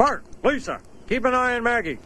Bart, Lisa, keep an eye on Maggie.